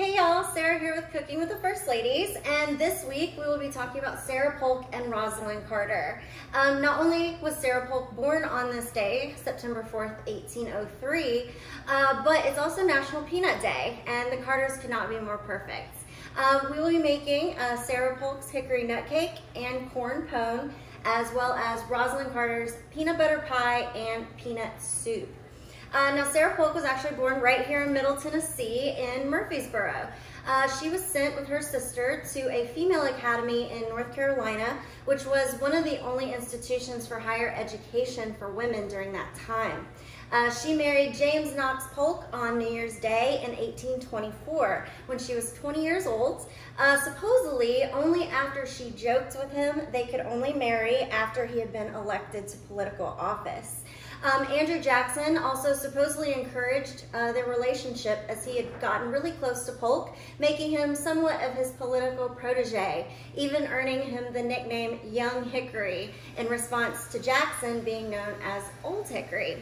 Hey y'all, Sarah here with Cooking with the First Ladies, and this week we will be talking about Sarah Polk and Rosalynn Carter. Um, not only was Sarah Polk born on this day, September 4th, 1803, uh, but it's also National Peanut Day, and the Carters could not be more perfect. Um, we will be making uh, Sarah Polk's hickory nut cake and corn pone, as well as Rosalynn Carter's peanut butter pie and peanut soup. Uh, now, Sarah Polk was actually born right here in Middle Tennessee in Murfreesboro. Uh, she was sent with her sister to a female academy in North Carolina, which was one of the only institutions for higher education for women during that time. Uh, she married James Knox Polk on New Year's Day in 1824 when she was 20 years old. Uh, supposedly, only after she joked with him, they could only marry after he had been elected to political office. Um, Andrew Jackson also supposedly encouraged uh, their relationship as he had gotten really close to Polk, making him somewhat of his political protege, even earning him the nickname Young Hickory in response to Jackson being known as Old Hickory.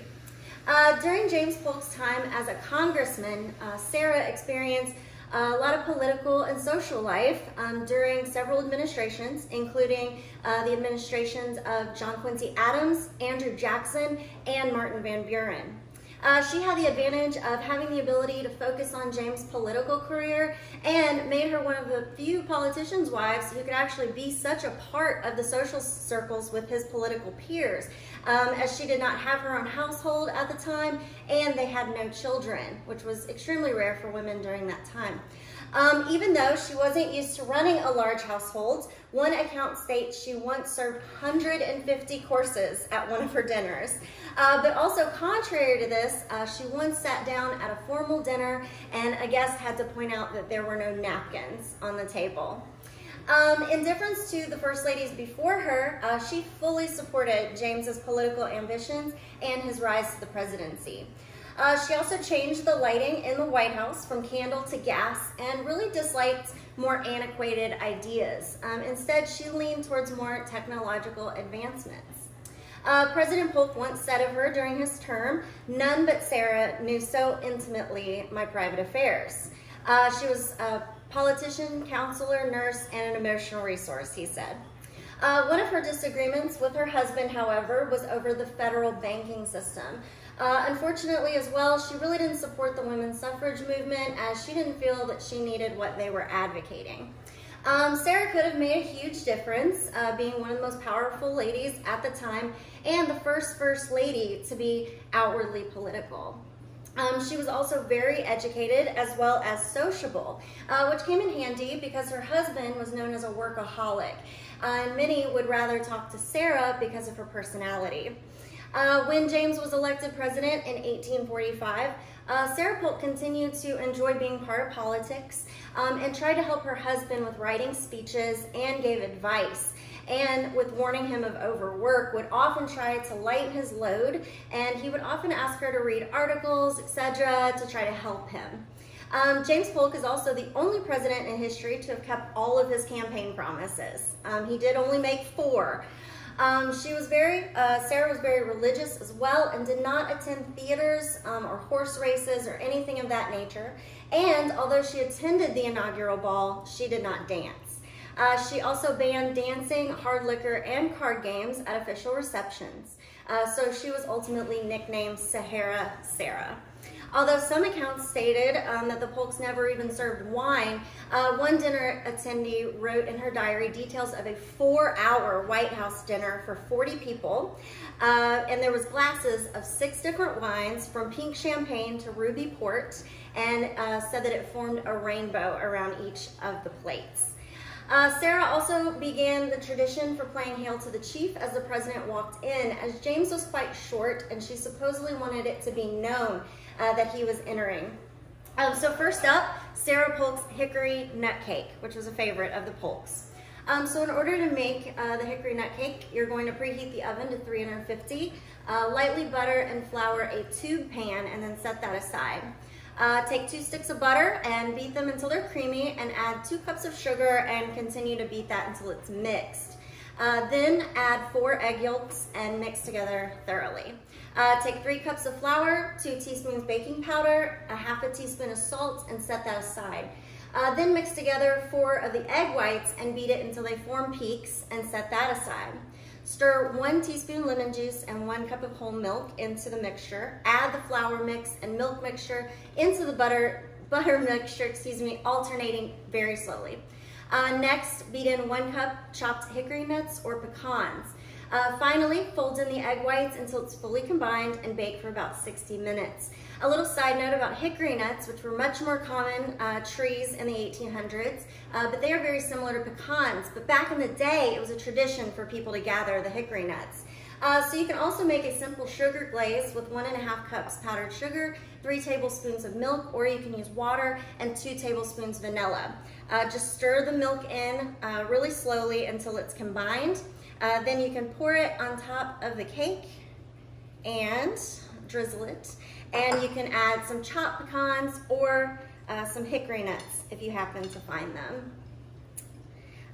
Uh, during James Polk's time as a congressman, uh, Sarah experienced a lot of political and social life um, during several administrations, including uh, the administrations of John Quincy Adams, Andrew Jackson, and Martin Van Buren. Uh, she had the advantage of having the ability to focus on James' political career and made her one of the few politicians' wives who could actually be such a part of the social circles with his political peers, um, as she did not have her own household at the time and they had no children, which was extremely rare for women during that time. Um, even though she wasn't used to running a large household, one account states she once served 150 courses at one of her dinners. Uh, but also contrary to this, uh, she once sat down at a formal dinner and a guest had to point out that there were no napkins on the table. Um, in difference to the first ladies before her, uh, she fully supported James's political ambitions and his rise to the presidency. Uh, she also changed the lighting in the White House from candle to gas and really disliked more antiquated ideas. Um, instead, she leaned towards more technological advancements. Uh, President Polk once said of her during his term, none but Sarah knew so intimately my private affairs. Uh, she was a politician, counselor, nurse, and an emotional resource, he said. Uh, one of her disagreements with her husband, however, was over the federal banking system. Uh, unfortunately, as well, she really didn't support the women's suffrage movement as she didn't feel that she needed what they were advocating. Um, Sarah could have made a huge difference, uh, being one of the most powerful ladies at the time and the first First Lady to be outwardly political. Um, she was also very educated as well as sociable, uh, which came in handy because her husband was known as a workaholic. Uh, and many would rather talk to Sarah because of her personality. Uh, when James was elected president in 1845, uh, Sarah Polk continued to enjoy being part of politics um, and tried to help her husband with writing speeches and gave advice and with warning him of overwork would often try to lighten his load and he would often ask her to read articles, etc. to try to help him. Um, James Polk is also the only president in history to have kept all of his campaign promises. Um, he did only make four. Um, she was very, uh, Sarah was very religious as well and did not attend theaters um, or horse races or anything of that nature. And although she attended the inaugural ball, she did not dance. Uh, she also banned dancing, hard liquor, and card games at official receptions. Uh, so she was ultimately nicknamed Sahara Sarah. Although some accounts stated um, that the Polks never even served wine, uh, one dinner attendee wrote in her diary details of a four-hour White House dinner for 40 people, uh, and there was glasses of six different wines from pink champagne to ruby port, and uh, said that it formed a rainbow around each of the plates. Uh, Sarah also began the tradition for playing Hail to the Chief as the president walked in, as James was quite short and she supposedly wanted it to be known uh, that he was entering. Um, so first up, Sarah Polk's Hickory Nut Cake, which was a favorite of the Polks. Um, so in order to make uh, the hickory nut cake, you're going to preheat the oven to 350, uh, lightly butter and flour a tube pan, and then set that aside. Uh, take two sticks of butter and beat them until they're creamy and add two cups of sugar and continue to beat that until it's mixed. Uh, then add four egg yolks and mix together thoroughly. Uh, take three cups of flour, two teaspoons baking powder, a half a teaspoon of salt, and set that aside. Uh, then mix together four of the egg whites and beat it until they form peaks and set that aside. Stir one teaspoon lemon juice and one cup of whole milk into the mixture. Add the flour mix and milk mixture into the butter, butter mixture, excuse me, alternating very slowly. Uh, next, beat in one cup chopped hickory nuts or pecans. Uh, finally, fold in the egg whites until it's fully combined and bake for about 60 minutes. A little side note about hickory nuts, which were much more common uh, trees in the 1800s, uh, but they are very similar to pecans. But back in the day, it was a tradition for people to gather the hickory nuts. Uh, so you can also make a simple sugar glaze with one and a half cups powdered sugar, three tablespoons of milk, or you can use water and two tablespoons vanilla. Uh, just stir the milk in uh, really slowly until it's combined. Uh, then you can pour it on top of the cake and drizzle it. And you can add some chopped pecans or uh, some hickory nuts if you happen to find them.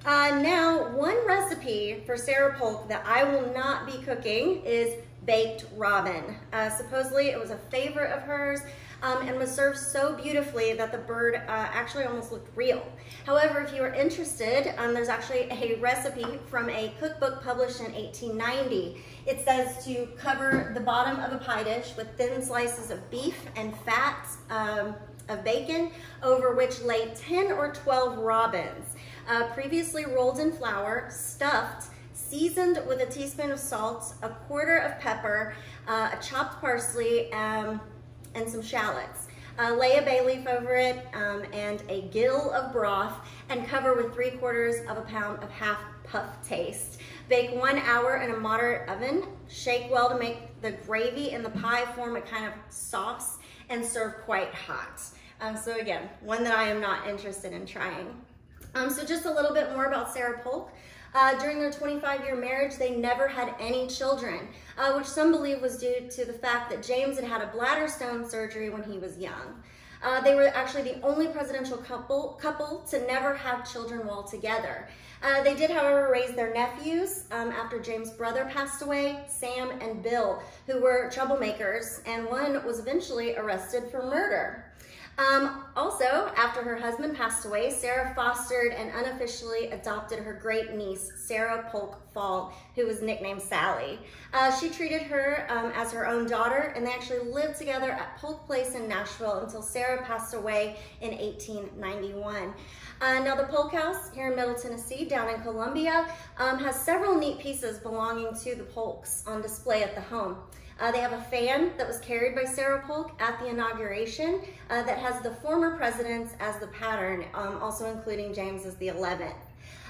Uh, now, one recipe for Sarah Polk that I will not be cooking is baked robin. Uh, supposedly it was a favorite of hers um, and was served so beautifully that the bird uh, actually almost looked real. However, if you are interested, um, there's actually a recipe from a cookbook published in 1890. It says to cover the bottom of a pie dish with thin slices of beef and fat um, of bacon over which lay 10 or 12 robins, uh, previously rolled in flour, stuffed, seasoned with a teaspoon of salt, a quarter of pepper, uh, a chopped parsley, um, and some shallots. Uh, lay a bay leaf over it um, and a gill of broth and cover with three quarters of a pound of half puff taste. Bake one hour in a moderate oven. Shake well to make the gravy and the pie form a kind of sauce and serve quite hot. Um, so again, one that I am not interested in trying. Um, so just a little bit more about Sarah Polk. Uh, during their 25-year marriage, they never had any children, uh, which some believe was due to the fact that James had had a bladder stone surgery when he was young. Uh, they were actually the only presidential couple, couple to never have children while together. Uh, they did, however, raise their nephews um, after James' brother passed away, Sam and Bill, who were troublemakers, and one was eventually arrested for murder. Um, also, after her husband passed away, Sarah fostered and unofficially adopted her great niece, Sarah Polk Fall, who was nicknamed Sally. Uh, she treated her um, as her own daughter, and they actually lived together at Polk Place in Nashville until Sarah passed away in 1891. Uh, now, the Polk House here in Middle Tennessee, down in Columbia, um, has several neat pieces belonging to the Polks on display at the home. Uh, they have a fan that was carried by Sarah Polk at the inauguration uh, that has the former presidents as the pattern, um, also including James as the 11th.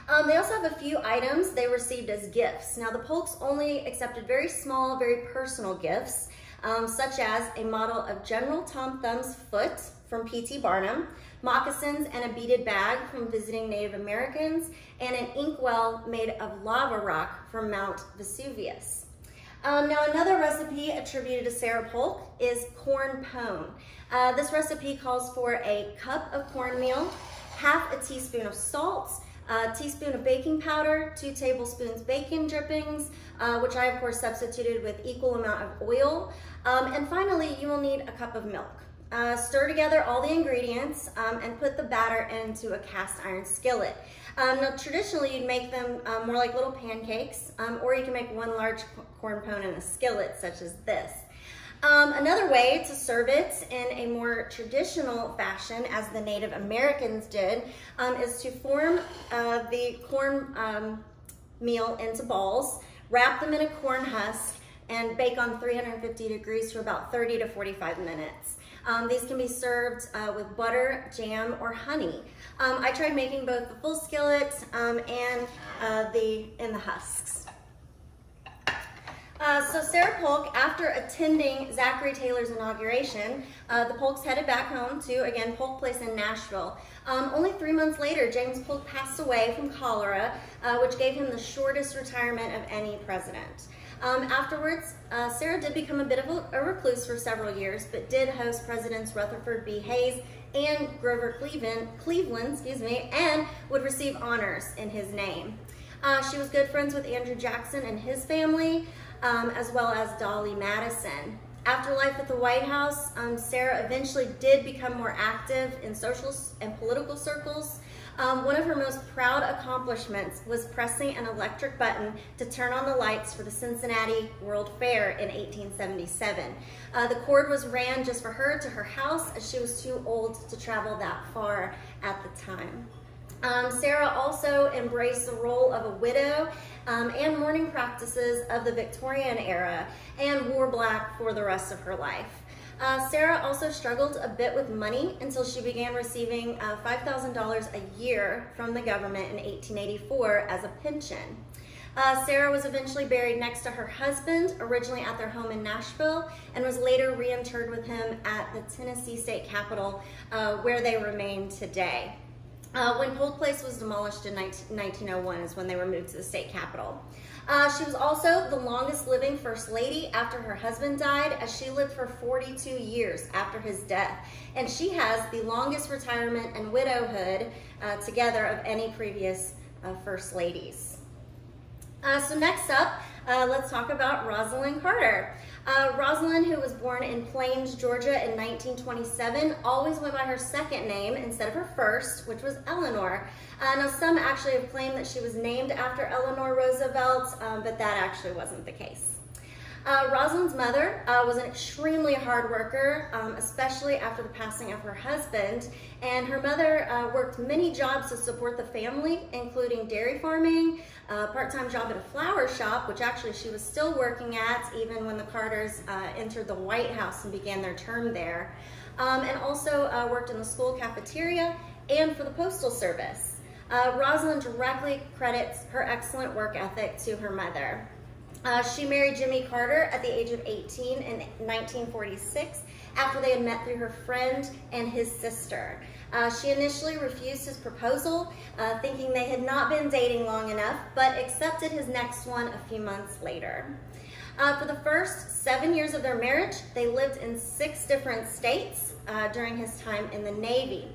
Um, they also have a few items they received as gifts. Now the Polks only accepted very small, very personal gifts, um, such as a model of General Tom Thumb's foot from P.T. Barnum, moccasins and a beaded bag from visiting Native Americans, and an inkwell made of lava rock from Mount Vesuvius. Um, now another recipe attributed to Sarah Polk is corn pone. Uh, this recipe calls for a cup of cornmeal, half a teaspoon of salt, a teaspoon of baking powder, two tablespoons bacon drippings, uh, which I of course substituted with equal amount of oil. Um, and finally, you will need a cup of milk. Uh, stir together all the ingredients um, and put the batter into a cast iron skillet. Um, now, traditionally, you'd make them um, more like little pancakes, um, or you can make one large corn pone in a skillet, such as this. Um, another way to serve it in a more traditional fashion, as the Native Americans did, um, is to form uh, the corn meal into balls, wrap them in a corn husk, and bake on 350 degrees for about 30 to 45 minutes. Um, these can be served uh, with butter, jam, or honey. Um, I tried making both the full skillet um, and uh, the in the husks. Uh, so Sarah Polk, after attending Zachary Taylor's inauguration, uh, the Polks headed back home to, again, Polk Place in Nashville. Um, only three months later, James Polk passed away from cholera, uh, which gave him the shortest retirement of any president. Um, afterwards, uh, Sarah did become a bit of a, a, recluse for several years, but did host Presidents Rutherford B. Hayes and Grover Cleveland, Cleveland excuse me, and would receive honors in his name. Uh, she was good friends with Andrew Jackson and his family, um, as well as Dolley Madison. After life at the White House, um, Sarah eventually did become more active in social and political circles. Um, one of her most proud accomplishments was pressing an electric button to turn on the lights for the Cincinnati World Fair in 1877. Uh, the cord was ran just for her to her house as she was too old to travel that far at the time. Um, Sarah also embraced the role of a widow um, and mourning practices of the Victorian era and wore black for the rest of her life. Uh, Sarah also struggled a bit with money until she began receiving uh, $5,000 a year from the government in 1884 as a pension. Uh, Sarah was eventually buried next to her husband, originally at their home in Nashville, and was later reinterred with him at the Tennessee State Capitol, uh, where they remain today. Uh, when Polk Place was demolished in 19, 1901 is when they were moved to the state capitol. Uh, she was also the longest living First Lady after her husband died, as she lived for 42 years after his death. And she has the longest retirement and widowhood uh, together of any previous uh, First Ladies. Uh, so next up, uh, let's talk about Rosalynn Carter. Uh, Rosalynn, who was born in Plains, Georgia in 1927, always went by her second name instead of her first, which was Eleanor. Uh, now, some actually have claimed that she was named after Eleanor Roosevelt, um, but that actually wasn't the case. Uh, Rosalynn's mother uh, was an extremely hard worker, um, especially after the passing of her husband. And her mother uh, worked many jobs to support the family, including dairy farming, a part-time job at a flower shop, which actually she was still working at even when the Carters uh, entered the White House and began their term there. Um, and also uh, worked in the school cafeteria and for the Postal Service. Uh, Rosalynn directly credits her excellent work ethic to her mother. Uh, she married Jimmy Carter at the age of 18 in 1946 after they had met through her friend and his sister. Uh, she initially refused his proposal, uh, thinking they had not been dating long enough, but accepted his next one a few months later. Uh, for the first seven years of their marriage, they lived in six different states uh, during his time in the Navy.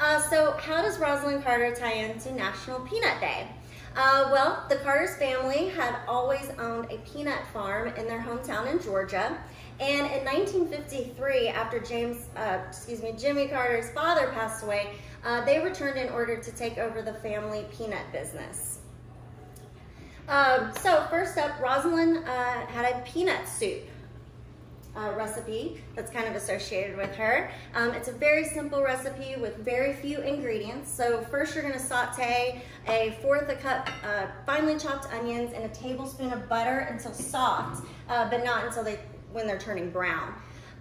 Uh, so how does Rosalynn Carter tie into National Peanut Day? Uh, well, the Carter's family had always owned a peanut farm in their hometown in Georgia. And in 1953, after James, uh, excuse me, Jimmy Carter's father passed away, uh, they returned in order to take over the family peanut business. Um, so first up, Rosalynn uh, had a peanut soup uh, recipe that's kind of associated with her. Um, it's a very simple recipe with very few ingredients. So first you're gonna saute a fourth a cup uh, finely chopped onions and a tablespoon of butter until soft, uh, but not until they when they're turning brown.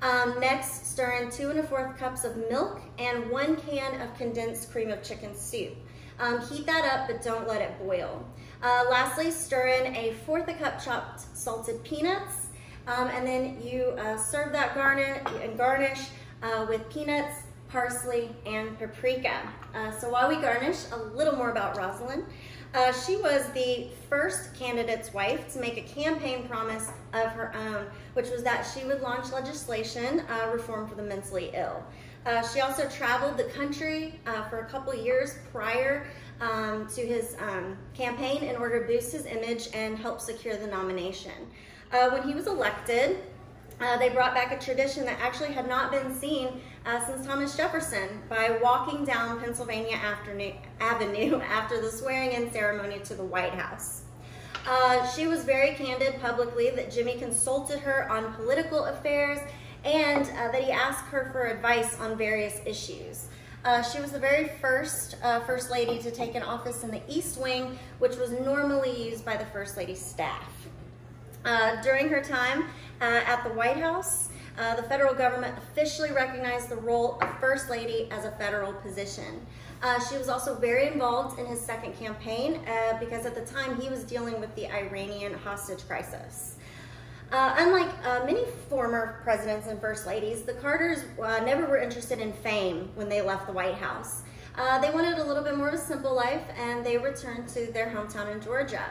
Um, next, stir in two and a fourth cups of milk and one can of condensed cream of chicken soup. Um, heat that up, but don't let it boil. Uh, lastly, stir in a fourth a cup chopped salted peanuts, um, and then you uh, serve that garnet and garnish uh, with peanuts, parsley, and paprika. Uh, so while we garnish, a little more about Rosalynn. Uh, she was the first candidate's wife to make a campaign promise of her own, which was that she would launch legislation uh, reform for the mentally ill. Uh, she also traveled the country for a couple years prior um, to his um, campaign in order to boost his image and help secure the nomination. Uh, when he was elected, uh, they brought back a tradition that actually had not been seen uh, since Thomas Jefferson by walking down Pennsylvania Avenue after the swearing-in ceremony to the White House. Uh, she was very candid publicly that Jimmy consulted her on political affairs and uh, that he asked her for advice on various issues. Uh, she was the very first uh, First Lady to take an office in the East Wing, which was normally used by the First Lady's staff. Uh, during her time uh, at the White House, uh, the federal government officially recognized the role of First Lady as a federal position. Uh, she was also very involved in his second campaign uh, because at the time he was dealing with the Iranian hostage crisis. Uh, unlike many former presidents and first ladies, the Carters never were interested in fame when they left the White House. they wanted a little bit more of a simple life and they returned to their hometown in Georgia.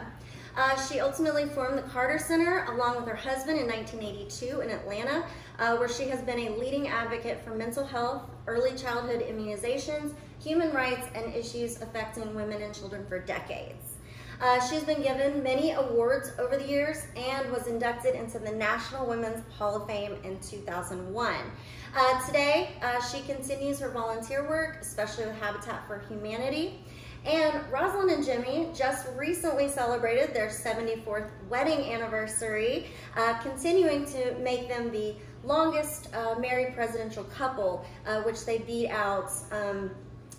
Uh, she ultimately formed the Carter Center along with her husband in 1982 in Atlanta, uh, where she has been a leading advocate for mental health, early childhood immunizations, human rights, and issues affecting women and children for decades. Uh, she's been given many awards over the years and was inducted into the National Women's Hall of Fame in 2001. Uh, today, uh, she continues her volunteer work, especially with Habitat for Humanity. And Rosalynn and Jimmy just recently celebrated their 74th wedding anniversary, uh, continuing to make them the longest uh, married presidential couple, uh, which they beat out um,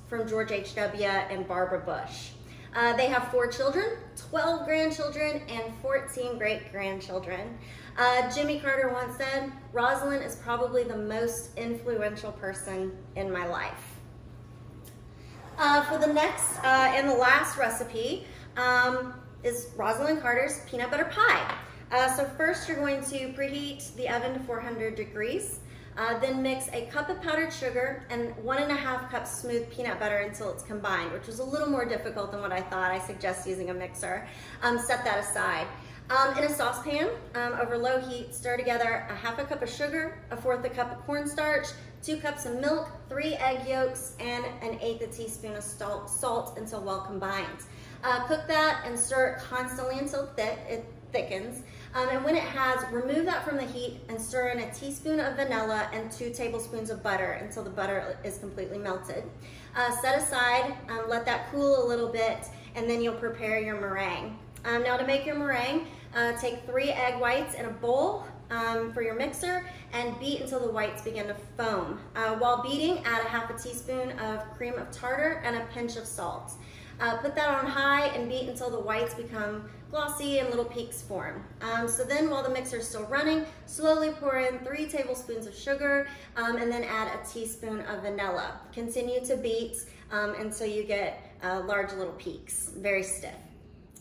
from George H.W. and Barbara Bush. Uh, they have four children, 12 grandchildren, and 14 great-grandchildren. Uh, Jimmy Carter once said, Rosalynn is probably the most influential person in my life. Uh, for the next uh, and the last recipe um, is Rosalynn Carter's peanut butter pie. Uh, so first you're going to preheat the oven to 400 degrees. Uh, then mix a cup of powdered sugar and one and a half cups smooth peanut butter until it's combined, which was a little more difficult than what I thought. I suggest using a mixer. Um, set that aside. Um, in a saucepan, um, over low heat, stir together a half a cup of sugar, a fourth a cup of cornstarch, two cups of milk, three egg yolks, and an eighth a teaspoon of salt, until well combined. Uh, cook that and stir it constantly until thick, it thickens. Um, and when it has, remove that from the heat and stir in a teaspoon of vanilla and two tablespoons of butter until the butter is completely melted. Uh, set aside, um, let that cool a little bit, and then you'll prepare your meringue. Um, now to make your meringue, uh, take three egg whites in a bowl um, for your mixer and beat until the whites begin to foam. Uh, while beating, add a half a teaspoon of cream of tartar and a pinch of salt. Uh, put that on high and beat until the whites become glossy and little peaks form. Um, so then while the mixer is still running, slowly pour in three tablespoons of sugar um, and then add a teaspoon of vanilla. Continue to beat um, until you get uh, large little peaks, very stiff.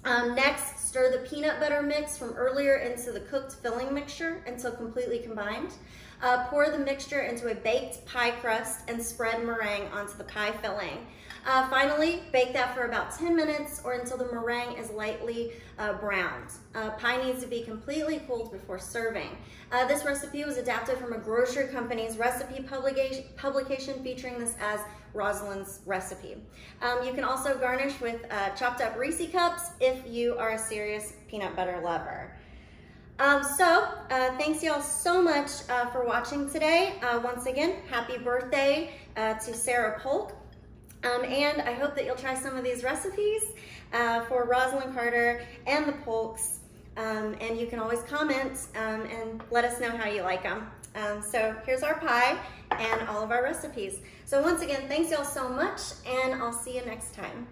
Um, next, stir the peanut butter mix from earlier into the cooked filling mixture until completely combined. Uh, pour the mixture into a baked pie crust and spread meringue onto the pie filling. Uh, finally, bake that for about 10 minutes or until the meringue is lightly uh, browned. Uh, pie needs to be completely cooled before serving. Uh, this recipe was adapted from a grocery company's recipe publication, publication featuring this as Rosalynn's recipe. Um, you can also garnish with uh, chopped up Reese cups if you are a serious peanut butter lover. Um, so, uh, thanks y'all so much uh, for watching today. Uh, once again, happy birthday uh, to Sarah Polk. Um, and I hope that you'll try some of these recipes uh, for Rosalynn Carter and the Polks. Um, and you can always comment um, and let us know how you like them. Um, so here's our pie and all of our recipes. So once again, thanks y'all so much, and I'll see you next time.